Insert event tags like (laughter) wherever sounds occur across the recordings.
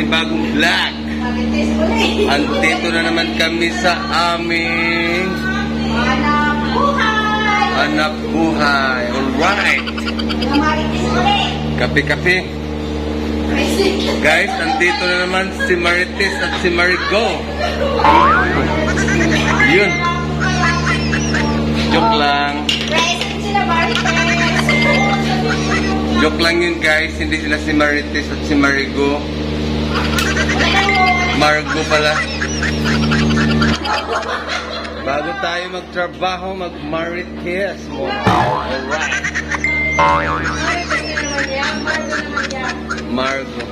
panibagong vlog. Andito na naman kami sa aming Anak buhay. anak buhay. Alright. Present. Guys, andito na naman si Marites at si Marigo. Yun. Joke lang. Joke lang yun guys. Hindi sila si Marites at si Marigo. Margo pala. Bago tayo magtrabaho, mag-marites mo. Alright. Margo.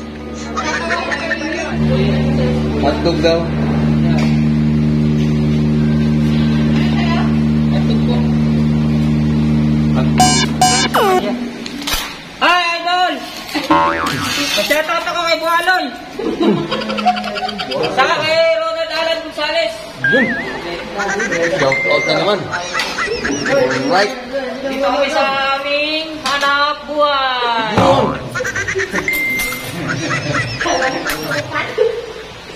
Hotdog daw. Ay, idol! Mag-shoutout ako kay Bualon! Saka kay Ronald Alan Gonzales! Shout out na naman. Alright. Dito kami sa aming hanap buhay!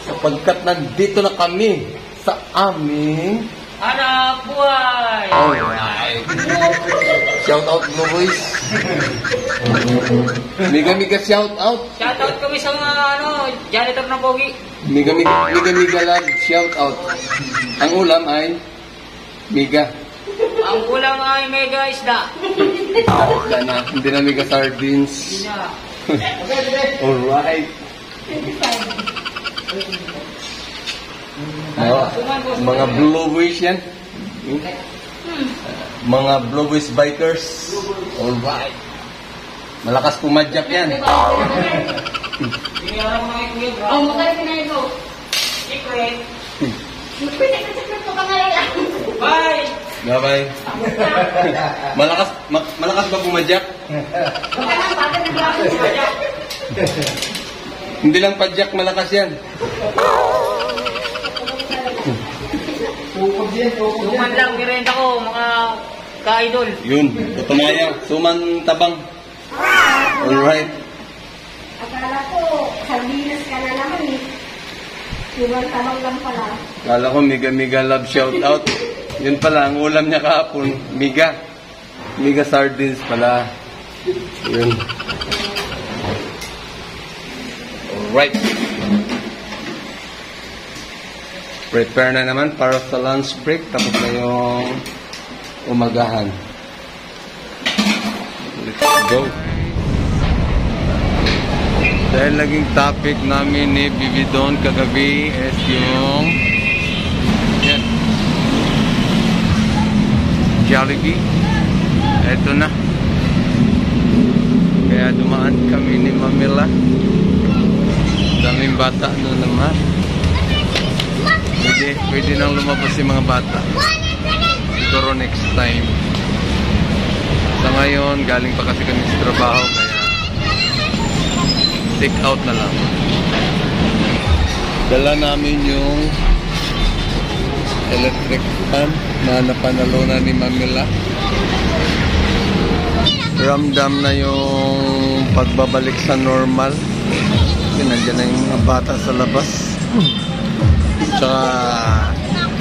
Sapagkat nandito na kami sa aming Hanap buhay! Alright. Shout out mo boys. Miga miga shout out. Shoutout kami sa mga ano, janitor ng Pogi. Miga miga miga miga love shout out. Ang ulam ay miga. Ang kulang ay mega isda. Wala na, hindi na miga sardines. (laughs) Alright. Mga, mga blue boys yan. Mga blue boys bikers. Alright. Malakas pumadyak yan. Hindi. Oh, magaling na ito. Secret. Bye! Bye-bye. Malakas, ma- malakas ba pumadyak? Baka lang, baka naglaban siya. Lang padyak, malakas yan. Tuman lang, birenta ko, mga ka-idol. Yun, tutumaya. Suman tabang. Alright. Akala ko, sardinas ka na naman eh. Suman tamang lang pala. Kala ko miga miga love shout out. Yun pala, ang ulam niya kahapon, miga. Miga sardines pala. Yun. Alright. Prepare na naman para sa lunch break. Tapos na yung umagahan. Let's go. Dahil naging topic namin ni Bibidon kagabi is yung yan, Jollibee. Eto na. Kaya dumaan kami ni Mamila. Daming bata doon naman. Pwede, pwede nang lumabas yung mga bata. Siguro next time. Sa ngayon, galing pa kasi kami sa trabaho kaya take out na lang. Dala namin yung electric fan na napanalunan ni Mamila. Ramdam na yung pagbabalik sa normal. Kasi nandiyan na yung mga bata sa labas. Tsaka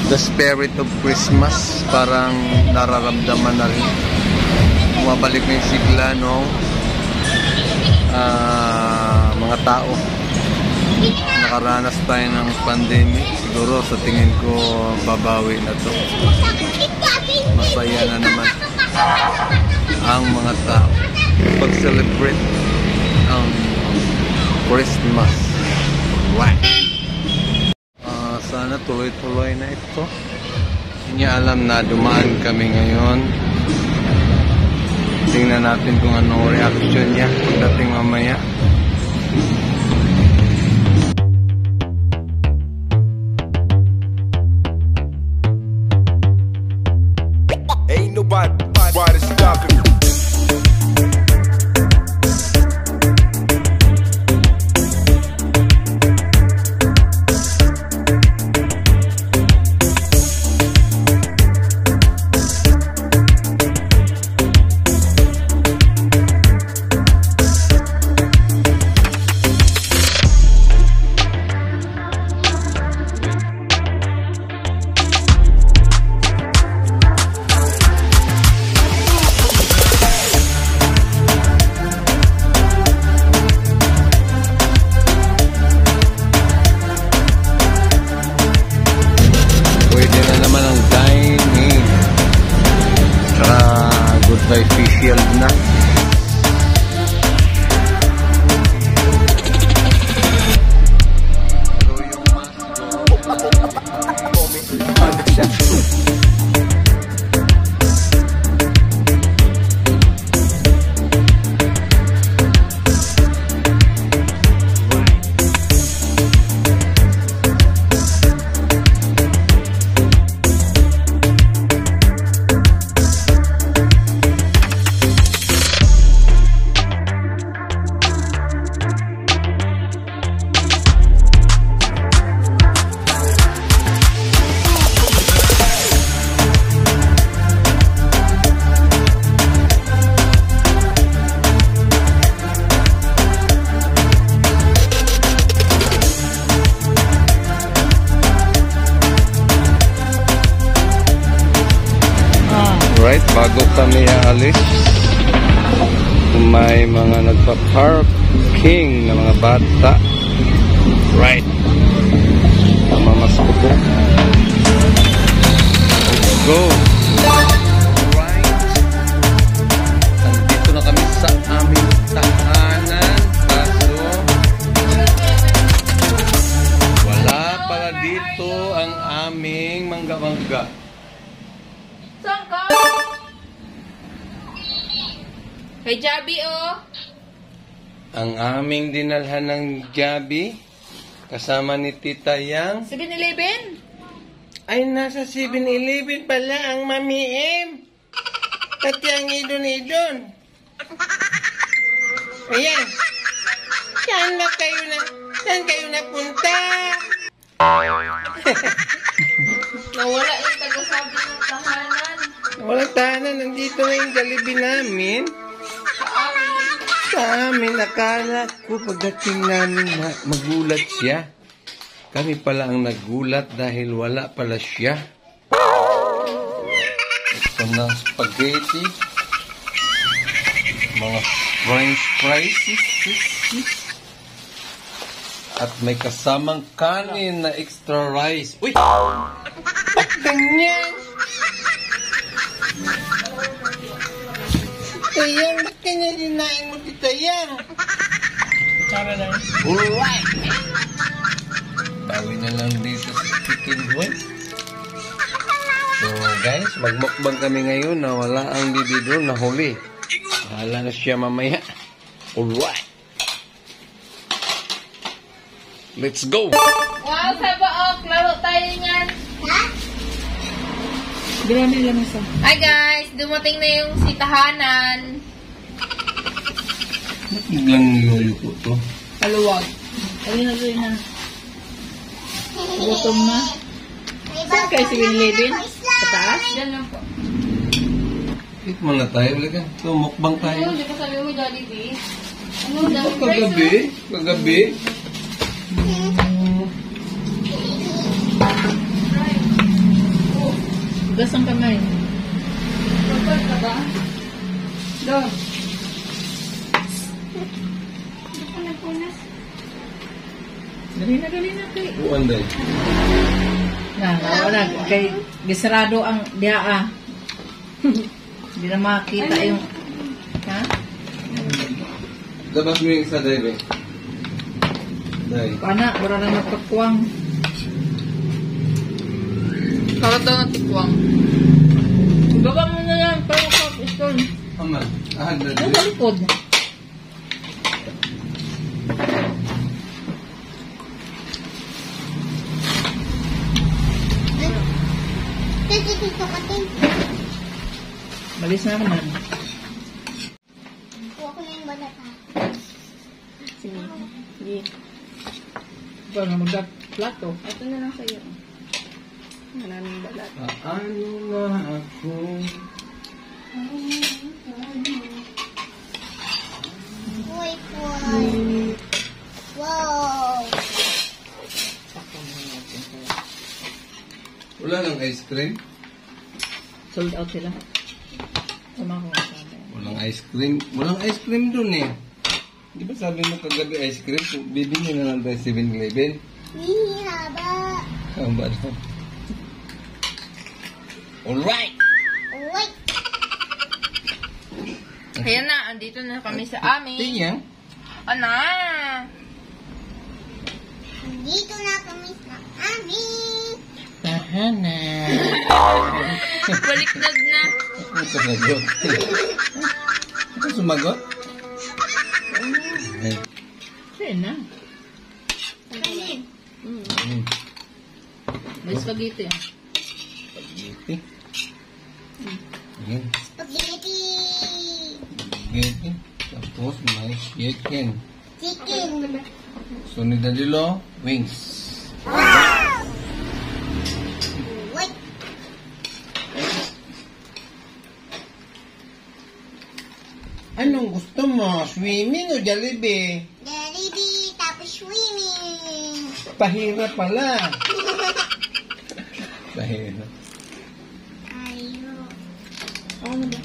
the spirit of Christmas parang nararamdaman na rin. Bumabalik na yung sigla, no? Ah, mga tao. Nakaranas tayo ng pandemic. Siguro sa tingin ko babawi na to. Masaya na naman ang mga tao pag-celebrate ang Christmas. Right. Tuloy-tuloy na ito. Hindi alam na dumaan kami ngayon. Tingnan natin kung anong reaction niya pagdating mamaya. Bata. Right. Mamamas ko po. Let's go. Right. Nandito na kami sa aming tahanan. Kaso, wala pala dito ang aming mangga-mangga. Saan ka? Kay Jabi, oh. Ang aming dinalhan ng Gabi kasama ni Tita Yang 7-Eleven? ay nasa 7-Eleven pala ang Mami M. Pati ang idon-idon. Ayan. Saan na kayo na? Saan kayo napunta? (laughs) Nawala yung taga-sabi ng tahanan. Walang tahanan. Nandito na yung Jollibee namin. Sa amin. Akala ko pagdating namin na magulat siya. Kami pala ang nagulat dahil wala pala siya. Ito na spaghetti. Mga french fries. At may kasamang kanin na extra rice. Uy! Ba't ganyan? Tayang, ba't ganyan dinain mo si Tayang? Tara na. Alright! Bawi na lang dito sa chicken joint. So guys, magmukbang kami ngayon na wala ang bibidor na huli. Bahala na siya mamaya. Alright! Let's go! Wow, Grabe lang isa. Hi guys, dumating na yung si tahanan. Ba't biglang niyoyo ko to? Kaluwag. Ayun na rin na. Gutom na. Saan kayo si Winlevin? Sa taas? Diyan lang po. Eat muna tayo. Halika. So, mukbang tayo. Ano, di ba sabi mo Jollibee? Ano, dami price Kagabi? Kagabi? Hugas ang kamay. Kapal ka ba? Doon. Dali na, dali na kay. Buwan dahil. Na, wala. Kay, gisarado ang diya ah. (laughs) Hindi na makita yung... Ha? Labas mo yung isa dahil eh. Dahil. Pana, wala na magkakuwang. Para daw ng tikwang. Baba mo na yan, pero kap, stone. Aman. Ahad na dito. sa likod. Malis na naman. Kuha ko na yung balat ha. Sige. Sige. Ikaw na magda-plato. Ito na lang sa'yo. Wala nang balat. Paano na ako? Uy, boy. Wow. Wala nang ice cream? Sold out sila. Tama ko nga sabi. Walang ice cream. Walang ice cream dun eh. Di ba sabi mo kagabi ice cream? Bibili na lang tayo 7-Eleven. Hihi, haba. Ang ba na? Alright! Uy. Ayan na, andito na kami sa amin. Tingnan. Ano? Dito na kami sa amin. Tahana. (laughs) Baliktad na. Ano sumagot? Ano sumagot? Ay, Ayan na. Kanin. mm, May spaghetti ah. spaghetti. Ayan, Spaghetti. spaghetti. Tapos may chicken. Chicken. Sunod na dilo, wings. Wait. Anong gusto mo? Swimming o Jollibee? Jollibee. Tapos swimming. Pahirap pala. (laughs) Pahirap. Ayo. Ano ba?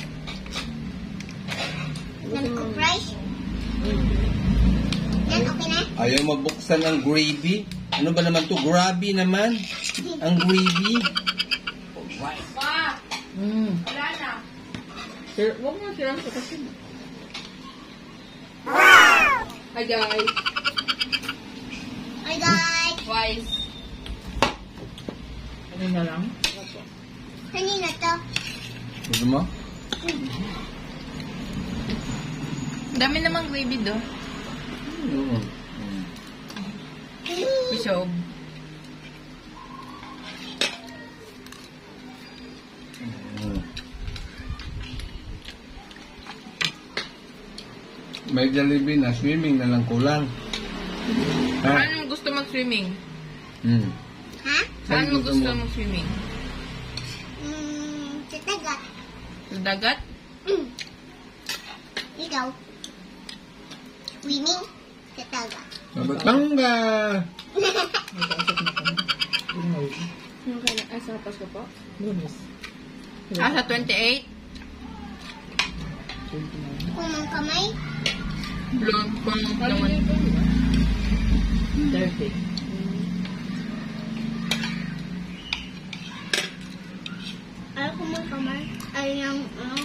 Nagko-fries. Yan, okay na? Ayaw mabuksan ang gravy. Ano ba naman to? Grabe naman. Ang gravy. Pa! Mm. Wala na. Sir, huwag mo silang sa kasi. Hi guys. Hi guys. Wise. Ano na lang? Kanina to. Gusto mo? Dami namang gravy do. Mm. Mm. May Jollibee na. Swimming na lang kulang. Ha? Saan mo gusto mag-swimming? Mm. Ha? Saan mo gusto mag-swimming? Hmm, sa tagat. Sa dagat? Mm. Ikaw. Swimming sa tagat. Sa Batanga. Yung kaya, ay, sa Pasko po? Lunes. Ah, sa 28? Kumang kamay. Blond pa naman. 30. Ay, kumang kamay. Ay, yung, ano,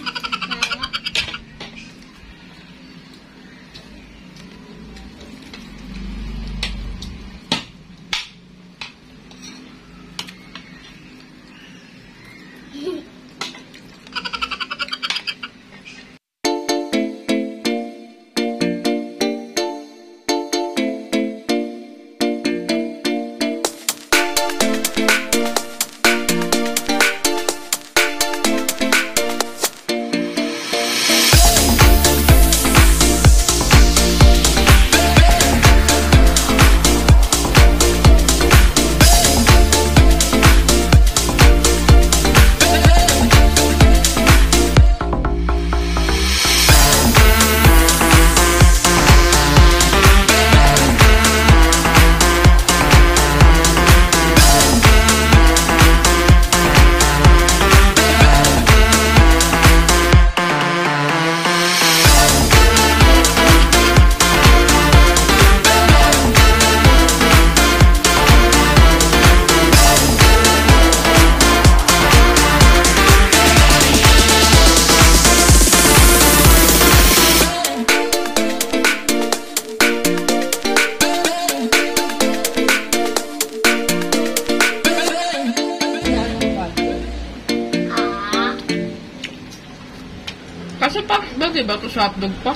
hotdog pa?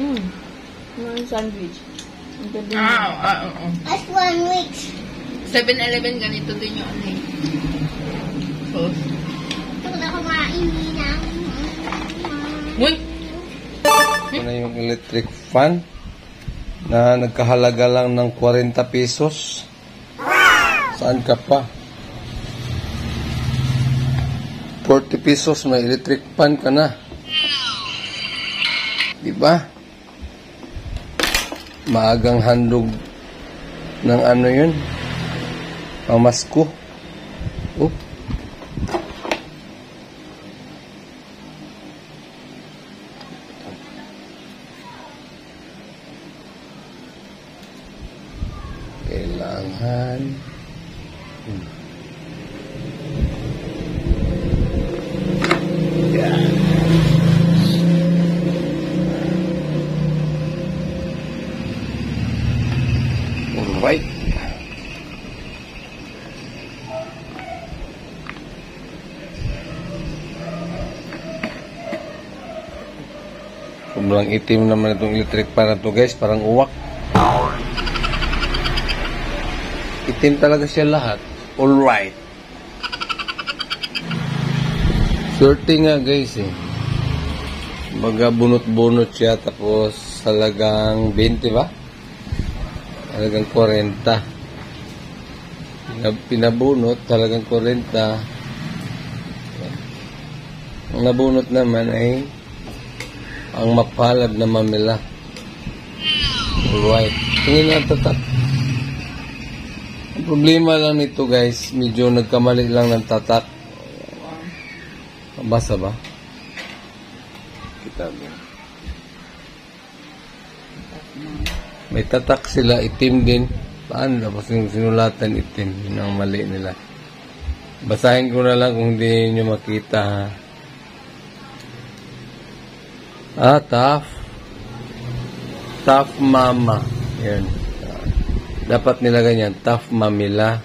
Mm. Mga sandwich. Ah, ah, oo. As one week. 7-Eleven ganito din yung ano eh. Sauce. Ito na kumain ng... Uy! Ito na yung electric fan na nagkahalaga lang ng 40 pesos. Saan ka pa? 40 pesos may electric fan ka na. Di ba? Maagang handog ng ano yun? Pamasko. Oh. Kailangan Sobrang itim naman itong electric fan to guys. Parang uwak. Itim talaga siya lahat. Alright. Swerte nga guys eh. Baga bunot-bunot siya tapos halagang 20 ba? Halagang 40. Pinab- Pinabunot talagang 40. Ang nabunot naman ay ang mapalad na mamila. Alright. Tingin nga tatak. Ang problema lang nito guys, medyo nagkamali lang ng tatak. Basa ba? Kita mo. May tatak sila, itim din. Paano tapos yung sinulatan itim? Yun ang mali nila. Basahin ko na lang kung hindi nyo makita ha. Ah, tough. Tough mama. Yan. Dapat nila ganyan. Tough mamila.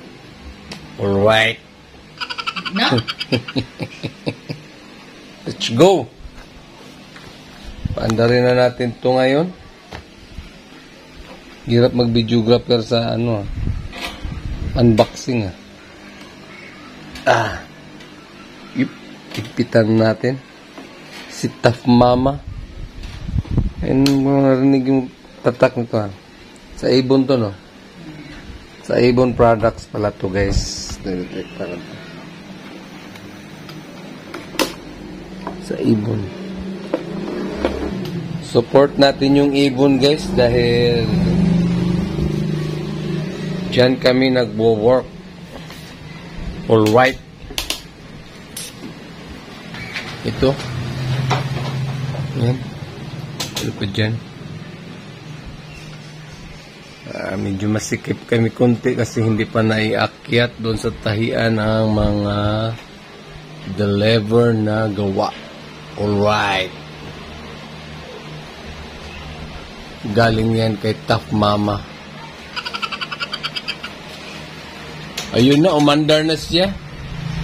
Alright. No? (laughs) Let's go. Paandarin na natin to ngayon. Hirap mag-videographer sa ano ah. Unboxing ah. Ah. Yup. Ipitan natin. Si Tough Mama. Ayun mo narinig yung tatak nito ah. Sa Avon to no. Sa Avon products pala to guys. Sa Avon. Support natin yung Avon guys dahil Diyan kami nagwo-work. Alright. Ito. Yan. Pa dyan? Ah, medyo masikip kami konti kasi hindi pa naiakyat doon sa tahian ang mga deliver na gawa. Alright. Galing yan kay Tough Mama. Ayun na, umandar na siya.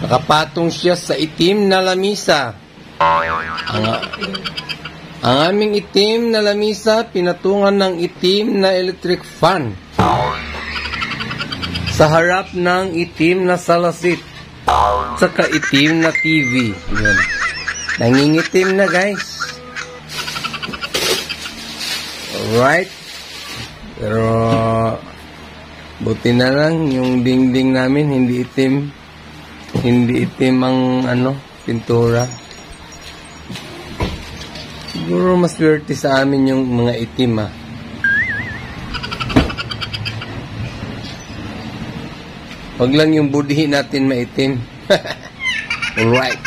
Nakapatong siya sa itim na lamisa. Ang, ang aming itim na lamisa, pinatungan ng itim na electric fan. Sa harap ng itim na salasit. Saka itim na TV. Yun. Nangingitim na guys. Alright. Pero Buti na lang yung dingding namin hindi itim. Hindi itim ang ano, pintura. Siguro mas swerte sa amin yung mga itim ah. Wag lang yung budihi natin maitim. (laughs) Alright.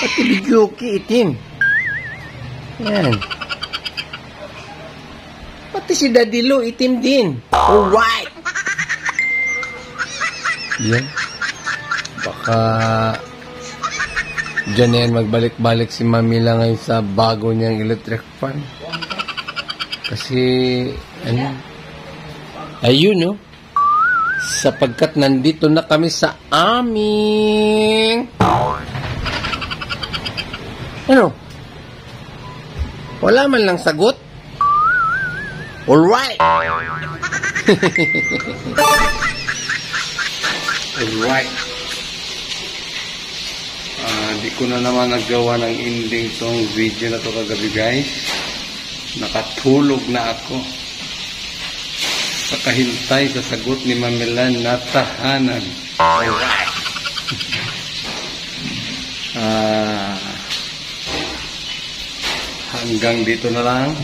Pati bigyoki itim. Yan. Pati si Daddy Lou, itim din. Alright! Yan. Baka dyan yan magbalik-balik si Mamila ngayon sa bago niyang electric fan. Kasi, ano, ayun no, sapagkat nandito na kami sa aming, ano, wala man lang sagot. Alright. (laughs) Alright. Ah, di ko na naman nagawa ng ending tong video na to kagabi guys. Nakatulog na ako. Sa kahintay sa sagot ni Mamelan na tahanan. Alright. (laughs) Ah, hanggang dito na lang.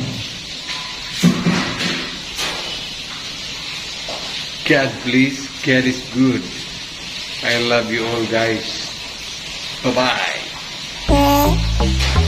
God bless. God is good. I love you all guys. 拜拜。拜